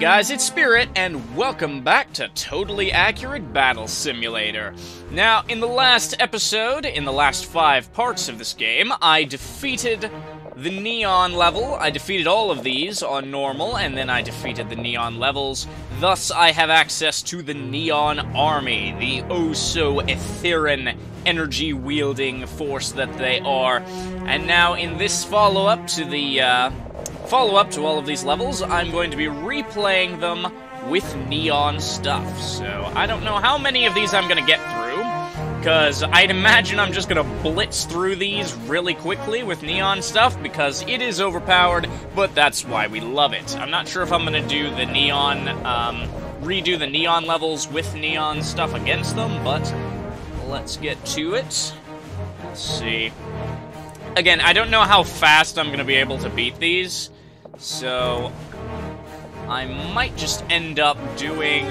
Guys, it's Spirit, and welcome back to Totally Accurate Battle Simulator. Now, in the last episode, in the last five parts of this game, I defeated the Neon level. I defeated all of these on normal, and then I defeated the Neon levels. Thus, I have access to the Neon Army, the oh-so-Etherean energy-wielding force that they are. And now, in this follow-up to the, uh, follow-up to all of these levels, I'm going to be replaying them with neon stuff. So I don't know how many of these I'm going to get through, because I'd imagine I'm just going to blitz through these really quickly with neon stuff, because it is overpowered, but that's why we love it. I'm not sure if I'm going to do the neon, um, redo the neon levels with neon stuff against them, but let's get to it. Let's see. Again, I don't know how fast I'm going to be able to beat these, so I might just end up doing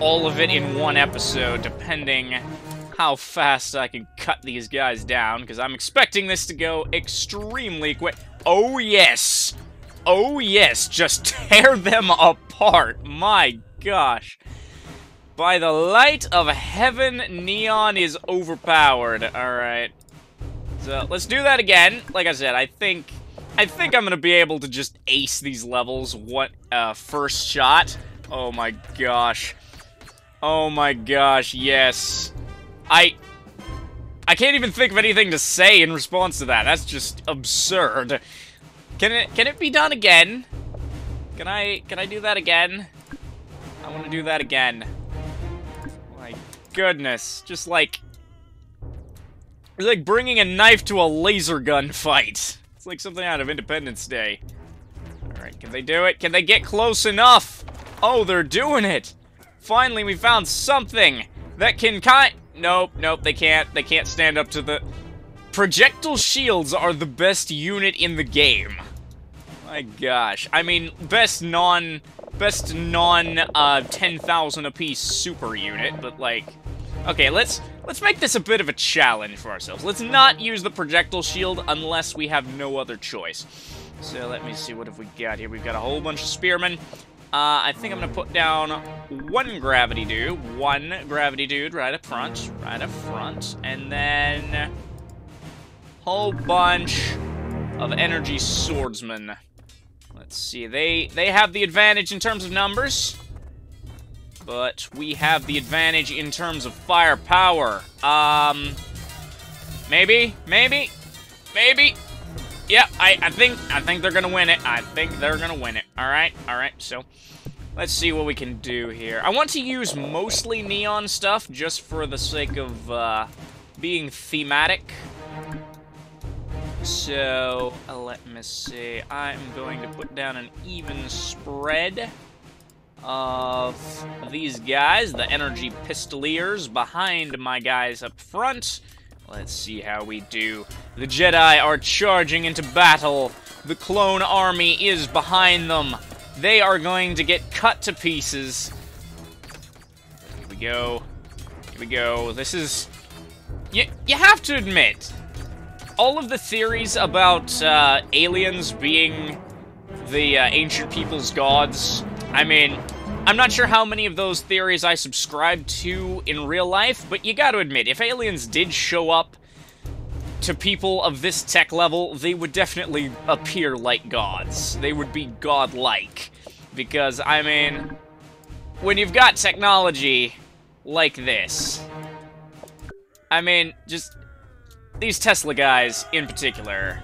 all of it in one episode, depending how fast I can cut these guys down, because I'm expecting this to go extremely quick. Oh, yes! Oh, yes! Just tear them apart! My gosh. By the light of heaven, Neon is overpowered. Alright. So, let's do that again. Like I said, I think I think I'm gonna be able to just ace these levels what uh, first shot. Oh my gosh. Oh my gosh, yes. I... I can't even think of anything to say in response to that. That's just absurd. Can it can it be done again? Can I can I do that again? I want to do that again. My goodness, just like it's like bringing a knife to a laser gun fight. It's like something out of Independence Day. Alright, can they do it? Can they get close enough? Oh, they're doing it! Finally, we found something that can kind- Nope, nope, they can't. They can't stand up to the- Projectile shields are the best unit in the game. My gosh. I mean, best non- Best non, uh, 10,000 apiece super unit, but like... Okay, let's let's make this a bit of a challenge for ourselves. Let's not use the projectile shield unless we have no other choice. So let me see, what have we got here? We've got a whole bunch of spearmen. Uh, I think I'm gonna put down one gravity dude, one gravity dude right up front, right up front, and then whole bunch of energy swordsmen. Let's see, they they have the advantage in terms of numbers but we have the advantage in terms of firepower. Um, maybe, maybe, maybe. Yeah, I, I think, I think they're gonna win it. I think they're gonna win it. All right, all right. So, let's see what we can do here. I want to use mostly neon stuff just for the sake of uh, being thematic. So, uh, let me see. I'm going to put down an even spread of these guys, the energy pistoliers behind my guys up front. Let's see how we do. The Jedi are charging into battle. The clone army is behind them. They are going to get cut to pieces. Here we go. Here we go. This is... You, you have to admit, all of the theories about uh, aliens being the uh, ancient people's gods, I mean, I'm not sure how many of those theories I subscribe to in real life, but you gotta admit, if aliens did show up to people of this tech level, they would definitely appear like gods. They would be godlike. Because, I mean, when you've got technology like this, I mean, just these Tesla guys in particular,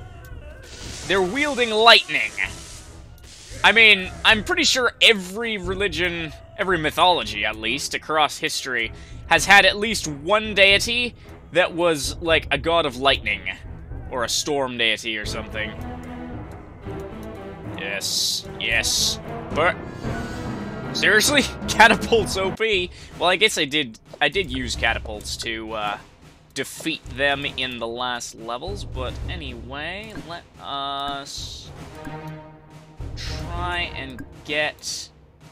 they're wielding lightning. I mean, I'm pretty sure every religion, every mythology at least, across history, has had at least one deity that was like a god of lightning. Or a storm deity or something. Yes, yes. But seriously? Catapults OP? Well, I guess I did I did use catapults to uh, defeat them in the last levels, but anyway, let us try and get...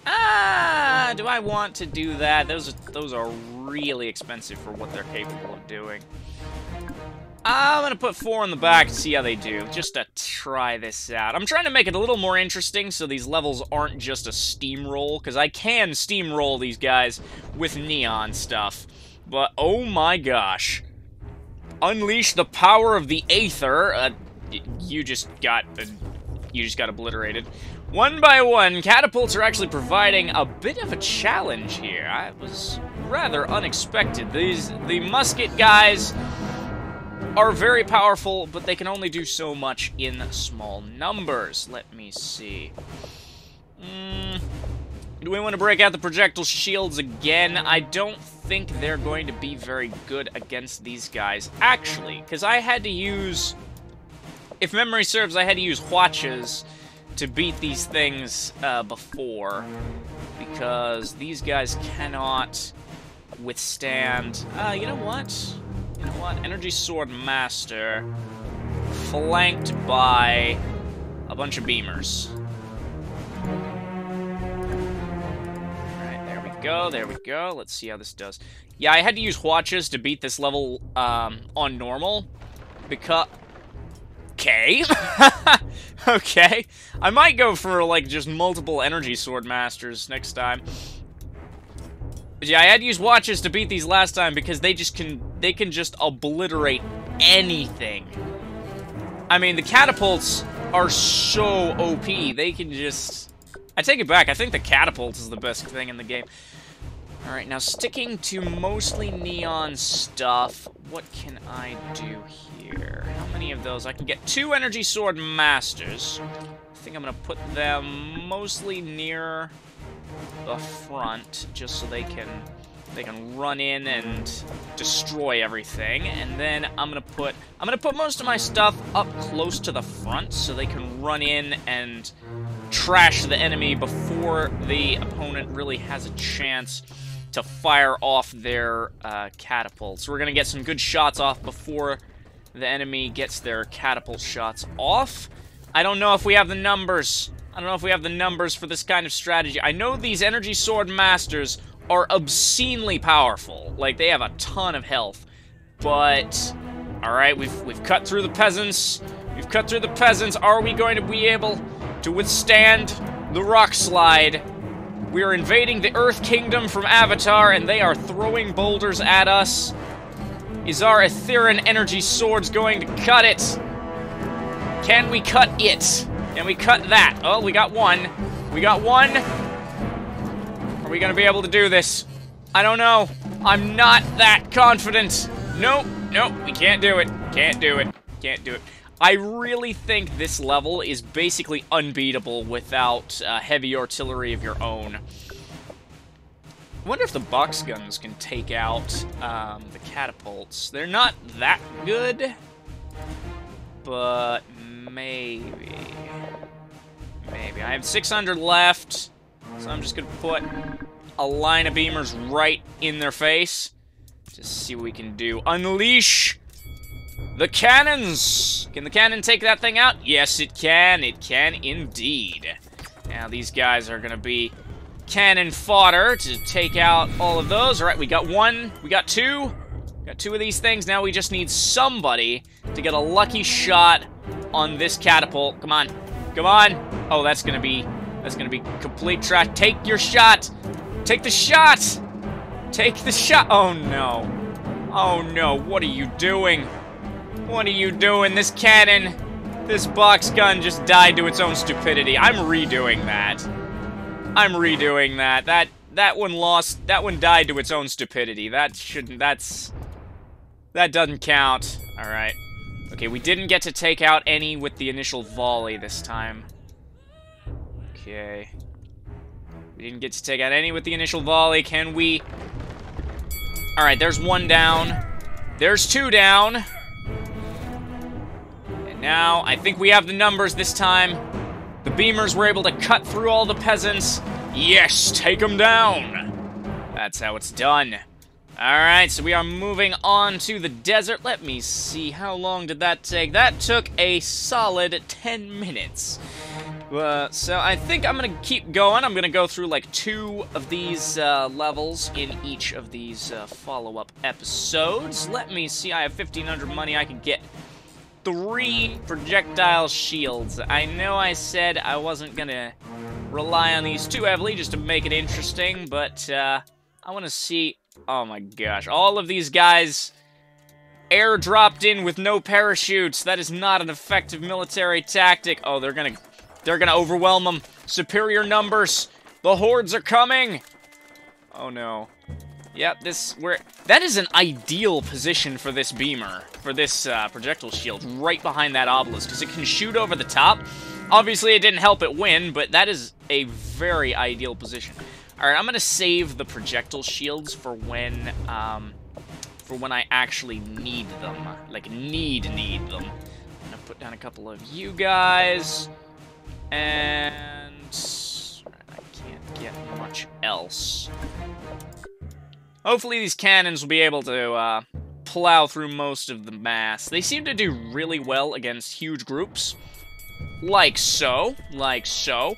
Ah, do I want to do that? Those are, those are really expensive for what they're capable of doing. I'm gonna put four in the back to see how they do, just to try this out. I'm trying to make it a little more interesting so these levels aren't just a steamroll, because I can steamroll these guys with neon stuff. But, oh my gosh. Unleash the power of the Aether. Uh, you just got... Uh, you just got obliterated. One by one, catapults are actually providing a bit of a challenge here. I was rather unexpected. These The musket guys are very powerful, but they can only do so much in small numbers. Let me see. Mm, do we want to break out the projectile shields again? I don't think they're going to be very good against these guys. Actually, because I had to use... If memory serves, I had to use Hwaches to beat these things uh, before. Because these guys cannot withstand... Uh, you know what? You know what? Energy Sword Master flanked by a bunch of beamers. Alright, there we go, there we go. Let's see how this does. Yeah, I had to use Hwaches to beat this level um, on normal, because... Okay. okay. I might go for, like, just multiple Energy Sword Masters next time. Yeah, I had to use Hwaches to beat these last time because they just can they can just obliterate anything. I mean, the catapults are so OP. They can just I take it back. I think the catapult is the best thing in the game. Alright, now sticking to mostly neon stuff, what can I do here? How many of those? I can get two Energy Sword Masters. I think I'm going to put them mostly near the front just so they can they can run in and destroy everything. And then I'm gonna put I'm gonna put most of my stuff up close to the front so they can run in and trash the enemy before the opponent really has a chance to fire off their uh, catapults. We're gonna get some good shots off before the enemy gets their catapult shots off. I don't know if we have the numbers I don't know if we have the numbers for this kind of strategy. I know these Energy Sword Masters are obscenely powerful. Like, they have a ton of health. But, alright, we've, we've cut through the peasants. We've cut through the peasants. Are we going to be able to withstand the rock slide? We're invading the Earth Kingdom from Avatar, and they are throwing boulders at us. Is our Etheran Energy Swords going to cut it? Can we cut it? Can we cut that. Oh, we got one. We got one. Are we gonna be able to do this? I don't know. I'm not that confident. Nope, nope, we can't do it. Can't do it. Can't do it. I really think this level is basically unbeatable without uh, heavy artillery of your own. I wonder if the box guns can take out um, the catapults. They're not that good, but maybe. Maybe. I have 600 left, so I'm just going to put a line of beamers right in their face. Just see what we can do. Unleash the cannons! Can the cannon take that thing out? Yes, it can. It can indeed. Now, these guys are going to be cannon fodder to take out all of those. All right, we got one. We got two. Got two of these things. Now we just need somebody to get a lucky shot on this catapult. Come on. Come on. Oh, that's gonna be... That's gonna be complete trash. Take your shot! Take the shot! Take the shot! Oh, no. Oh, no. What are you doing? What are you doing? This cannon... This box gun just died to its own stupidity. I'm redoing that. I'm redoing that. That that one lost. That one died to its own stupidity. That shouldn't. That's that doesn't count. All right. Okay, we didn't get to take out any with the initial volley this time. Okay. We didn't get to take out any with the initial volley. Can we... Alright, there's one down. There's two down. Now, I think we have the numbers this time. The beamers were able to cut through all the peasants. Yes, take them down. That's how it's done. Alright, so we are moving on to the desert. Let me see, how long did that take? That took a solid 10 minutes. Uh, so I think I'm gonna keep going. I'm gonna go through like two of these uh, levels in each of these uh, follow-up episodes. Let me see. I have 1,500 money. I can get three projectile shields. I know I said I wasn't gonna rely on these too heavily just to make it interesting, but uh, I want to see. Oh my gosh! All of these guys airdropped in with no parachutes. That is not an effective military tactic. Oh, they're gonna they're gonna overwhelm them. Superior numbers. The hordes are coming. Oh no. Yep, this where that is an ideal position for this beamer, for this uh, projectile shield, right behind that obelisk, because it can shoot over the top. Obviously, it didn't help it win, but that is a very ideal position. All right, I'm gonna save the projectile shields for when, um, for when I actually need them, like need need them. I'm gonna put down a couple of you guys. And I can't get much else. Hopefully these cannons will be able to uh, plow through most of the mass. They seem to do really well against huge groups. Like so. Like so.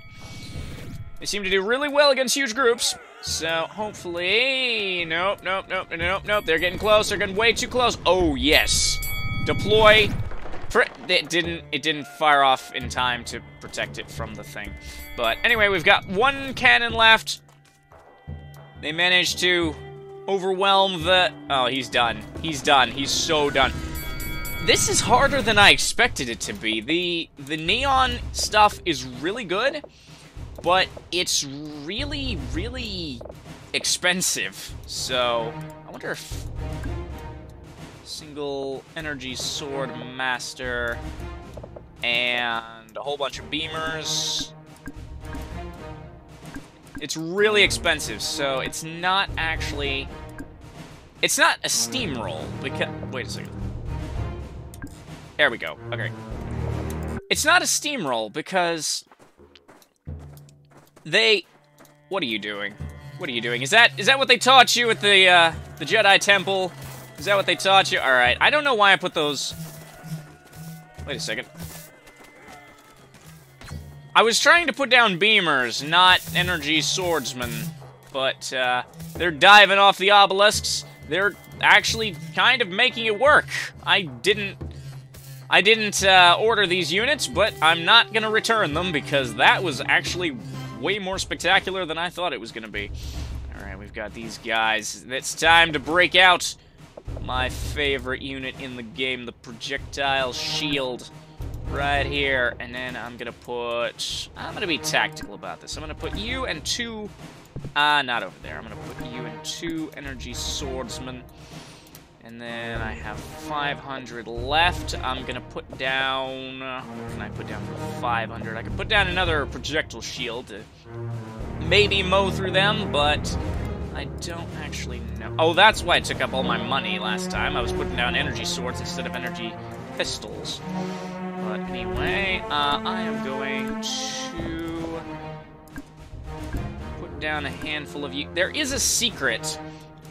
They seem to do really well against huge groups. So, hopefully... Nope, nope, nope, nope, nope. They're getting close. They're getting way too close. Oh, yes. Deploy it didn't it didn't fire off in time to protect it from the thing. But anyway, we've got one cannon left. They managed to overwhelm the... Oh, he's done. He's done. He's so done. This is harder than I expected it to be. The, the neon stuff is really good, but it's really, really expensive. So, I wonder if single energy sword master, and a whole bunch of beamers. It's really expensive, so it's not actually... It's not a steamroll, because... Wait a second. There we go. Okay. It's not a steamroll, because... They... What are you doing? What are you doing? Is that is that what they taught you at the, uh, the Jedi Temple? Is that what they taught you? Alright, I don't know why I put those... Wait a second. I was trying to put down beamers, not energy swordsmen. But, uh, they're diving off the obelisks. They're actually kind of making it work. I didn't... I didn't, uh, order these units, but I'm not gonna return them because that was actually way more spectacular than I thought it was gonna be. Alright, we've got these guys. It's time to break out my favorite unit in the game, the projectile shield. Right here, and then I'm gonna put... I'm gonna be tactical about this. I'm gonna put you and two... Uh, not over there. I'm gonna put you in two energy swordsmen. And then I have 500 left. I'm gonna put down... What can I put down for 500? I can put down another projectile shield to maybe mow through them, but I don't actually know. Oh, that's why I took up all my money last time. I was putting down energy swords instead of energy pistols. But anyway, uh, I am going to down a handful of you. There is a secret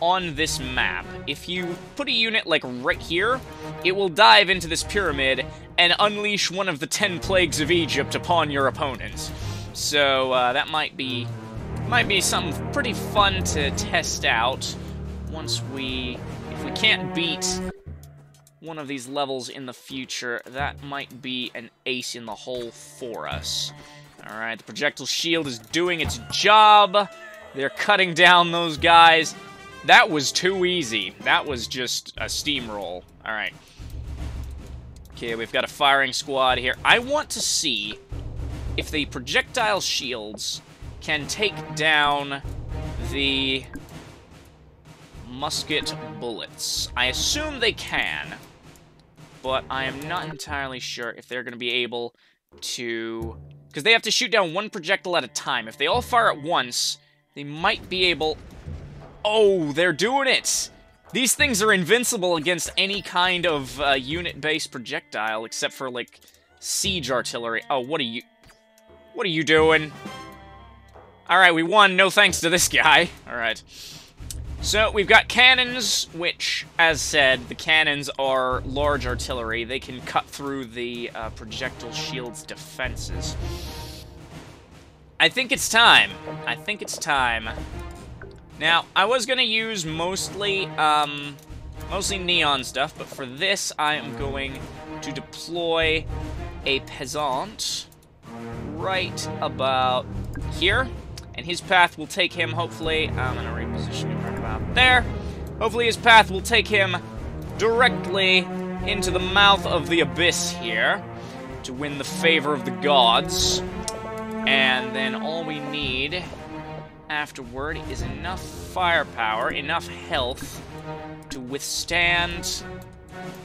on this map. If you put a unit like right here, it will dive into this pyramid and unleash one of the ten plagues of Egypt upon your opponents. So uh, that might be might be something pretty fun to test out once we... If we can't beat one of these levels in the future, that might be an ace in the hole for us. Alright, the projectile shield is doing its job. They're cutting down those guys. That was too easy. That was just a steamroll. Alright. Okay, we've got a firing squad here. I want to see if the projectile shields can take down the musket bullets. I assume they can, but I am not entirely sure if they're going to be able to... Because they have to shoot down one projectile at a time. If they all fire at once, they might be able... Oh, they're doing it! These things are invincible against any kind of uh, unit-based projectile, except for, like, siege artillery. Oh, what are you... What are you doing? Alright, we won, no thanks to this guy. Alright. So, we've got cannons, which, as said, the cannons are large artillery. They can cut through the uh, projectile shield's defenses. I think it's time. I think it's time. Now, I was gonna use mostly, um, mostly neon stuff, but for this, I am going to deploy a peasant right about here, and his path will take him, hopefully, I'm gonna reposition him right about there. Hopefully his path will take him directly into the mouth of the abyss here to win the favor of the gods. And then all we need afterward is enough firepower, enough health to withstand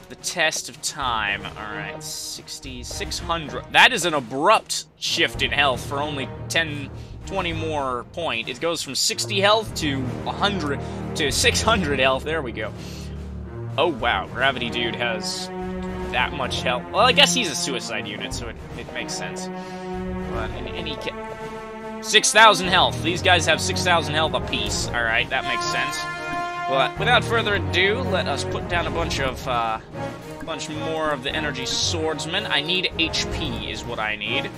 the test of time. Alright, 60, 600. That is an abrupt shift in health for only 10, 20 more point. It goes from 60 health to 100 to 600 health. There we go. Oh, wow. Gravity Dude has that much health. Well, I guess he's a suicide unit, so it, it makes sense. But in any case... 6,000 health. These guys have 6,000 health apiece. Alright, that makes sense. But without further ado, let us put down a bunch of, uh, bunch more of the energy swordsmen. I need HP is what I need.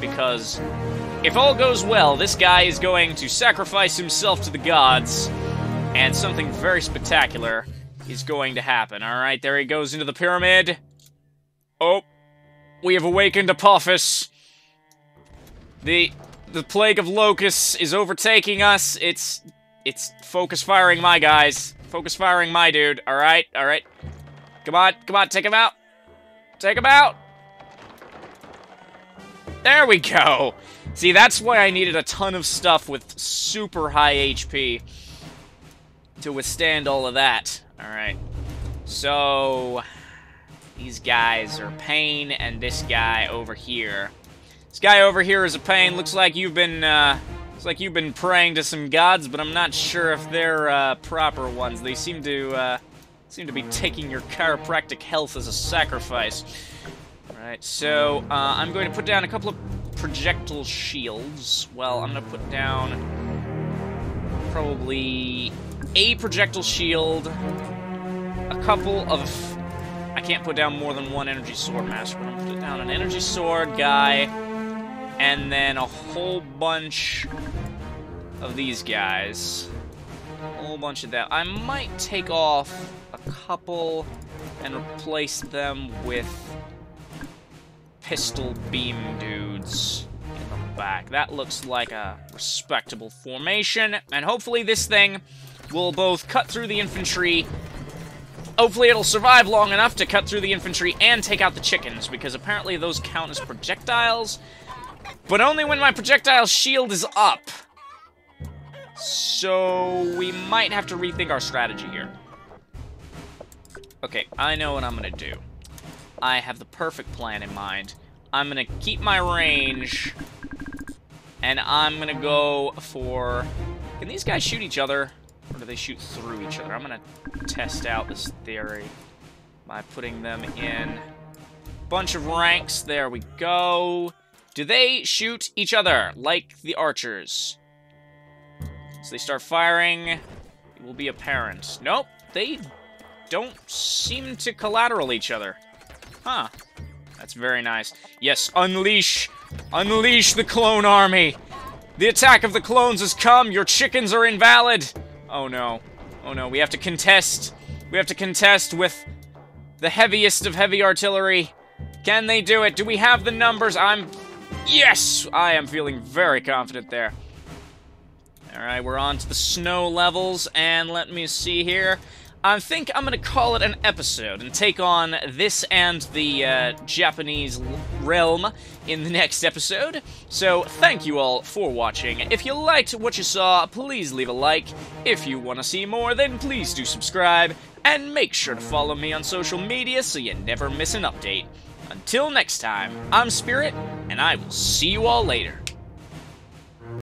Because if all goes well, this guy is going to sacrifice himself to the gods, and something very spectacular is going to happen. Alright, there he goes into the pyramid. Oh, we have awakened Apophis. The the plague of locusts is overtaking us. It's it's focus firing my guys. Focus firing my dude. All right, all right. Come on, come on, take him out. Take him out. There we go. See, that's why I needed a ton of stuff with super high HP to withstand all of that. All right. So, these guys are pain, and this guy over here. This guy over here is a pain. Looks like you've been, uh, looks like you've been praying to some gods, but I'm not sure if they're, uh, proper ones. They seem to, uh, seem to be taking your chiropractic health as a sacrifice. Alright, so, uh, I'm going to put down a couple of projectile shields. Well, I'm gonna put down probably a projectile shield, a couple of I can't put down more than one energy sword master, but I'm gonna put down an energy sword guy, and then a whole bunch of these guys. A whole bunch of that. I might take off a couple and replace them with pistol beam in the back. That looks like a respectable formation, and hopefully this thing will both cut through the infantry Hopefully it'll survive long enough to cut through the infantry and take out the chickens, because apparently those count as projectiles, but only when my projectile shield is up. So we might have to rethink our strategy here. Okay, I know what I'm gonna do. I have the perfect plan in mind. I'm gonna keep my range, and I'm gonna go for... Can these guys shoot each other? Or do they shoot through each other? I'm gonna test out this theory by putting them in a bunch of ranks. There we go. Do they shoot each other like the archers? So they start firing, it will be apparent. Nope, they don't seem to collateral each other. Huh. That's very nice. Yes, unleash! Unleash the clone army! The attack of the clones has come! Your chickens are invalid! Oh no. Oh no, we have to contest. We have to contest with the heaviest of heavy artillery. Can they do it? Do we have the numbers? I'm... Yes! I am feeling very confident there. Alright, we're on to the snow levels, and let me see here. I think I'm to call it an episode and take on this and the uh, Japanese realm in the next episode. So, thank you all for watching. If you liked what you saw, please leave a like. If you want to see more, then please do subscribe. And make sure to follow me on social media so you never miss an update. Until next time, I'm Spirit, and I will see you all later.